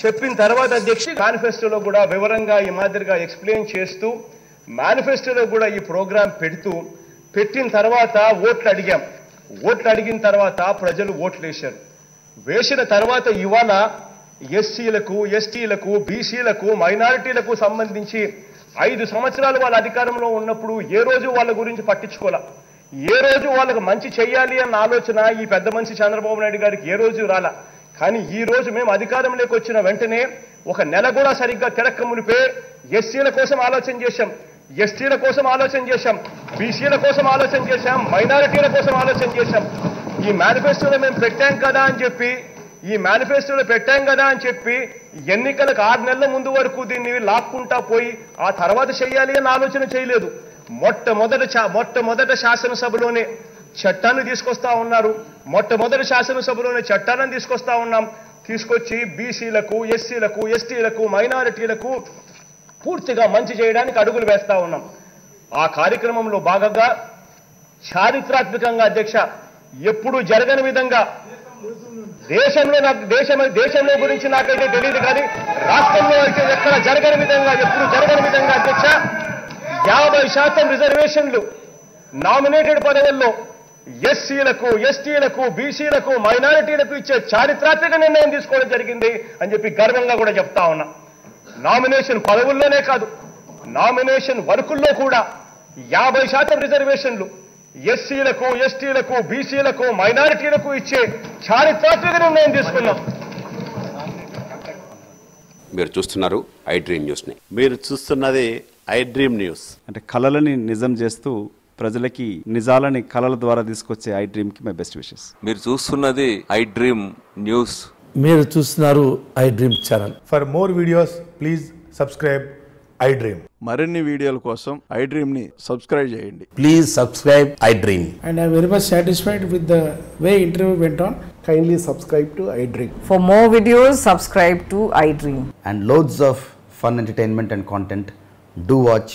చెప్పిన తర్వాత అధ్యక్ష మేనిఫెస్టోలో కూడా వివరంగా ఈ మాదిరిగా ఎక్స్ప్లెయిన్ చేస్తూ మేనిఫెస్టోలో కూడా ఈ ప్రోగ్రాం పెడుతూ పెట్టిన తర్వాత ఓట్లు అడిగాం. ఓట్లు అడిగిన తర్వాత ప్రజలు ఓట్లు వేశారు. వేసిన తర్వాత ఇవాళ ఎస్సీలకు ఎస్టీలకు బీసీలకు మైనారిటీలకు సంబంధించి ఐదు సంవత్సరాలు వాళ్ళ అధికారంలో ఉన్నప్పుడు ఏ రోజు వాళ్ళ గురించి పట్టించుకోలే. ఏ రోజు వాళ్ళకు మంచి చేయాలి అన్న ఆలోచన ఈ పెద్ద మనిషి చంద్రబాబు నాయుడు గారికి ఏ రోజు రాలా. కానీ ఈ రోజు మేము అధికారంలోకి వచ్చిన వెంటనే ఒక నెల కూడా సరిగ్గా తిరక్క మునిపే ఎస్సీల కోసం ఆలోచన చేశాం ఎస్టీల కోసం ఆలోచన చేశాం బీసీల కోసం ఆలోచన చేశాం మైనారిటీల కోసం ఆలోచన చేశాం. ఈ మేనిఫెస్టోలో మేము పెట్టాం కదా అని చెప్పి ఈ మేనిఫెస్టోలో పెట్టాం కదా అని చెప్పి ఎన్నికలకు ఆరు నెలల ముందు వరకు దీన్ని లాక్కుంటా పోయి ఆ తర్వాత చేయాలి అని ఆలోచన చేయలేదు. మొట్టమొదట మొట్టమొదట శాసనసభలోనే చట్టాన్ని తీసుకొస్తా ఉన్నారు. మొట్టమొదటి శాసనసభలోనే చట్టాలను తీసుకొస్తా ఉన్నాం. తీసుకొచ్చి బీసీలకు ఎస్సీలకు ఎస్టీలకు మైనారిటీలకు పూర్తిగా మంచి చేయడానికి అడుగులు వేస్తా ఉన్నాం. ఆ కార్యక్రమంలో భాగంగా చారిత్రాత్మకంగా అధ్యక్ష ఎప్పుడూ జరగని విధంగా దేశంలో నాకు దేశం దేశంలో గురించి నాకైతే తెలియదు కానీ రాష్ట్రంలో అయితే ఎక్కడ జరగని విధంగా ఎప్పుడు జరగని విధంగా అధ్యక్ష యాభై శాతం రిజర్వేషన్లు నామినేటెడ్ పదవుల్లో ఎస్సీలకు ఎస్టీలకు బీసీలకు మైనారిటీలకు ఇచ్చే చారిత్రాత్మక నిర్ణయం తీసుకోవడం జరిగింది అని చెప్పి గర్వంగా కూడా చెప్తా ఉన్నా. నామినేషన్ పదవుల్లోనే కాదు నామినేషన్ వర్కుల్లో కూడా యాభై శాతం రిజర్వేషన్లు ఎస్సీలకు ఎస్టీలకు బీసీలకు మైనారిటీలకు ఇచ్చే చారిత్రాత్మక నిర్ణయం తీసుకున్నాం. మీరు చూస్తున్నారు ఐ డ్రీమ్ న్యూస్ని. మీరు చూస్తున్నది ఐ డ్రీమ్ న్యూస్. అంటే కళలని నిజం చేస్తూ ప్రజలకి నిజాలని కళల ద్వారా తీసుకొచ్చే ఐ డ్రీమ్కి మై బెస్ట్ విషెస్. మీరు చూస్తున్నది ఐ డ్రీమ్ న్యూస్. మీరు చూస్తున్నారు iDream channel. For more videos, please iDream. మరిన్ని వీడియోల కోసం ఐ డ్రీమ్ని సబ్స్క్రైబ్ చేయండి. Please subscribe iDream and I very much satisfied with the way interview went on kindly subscribe to iDream for more videos subscribe to iDream and loads of fun entertainment and content do watch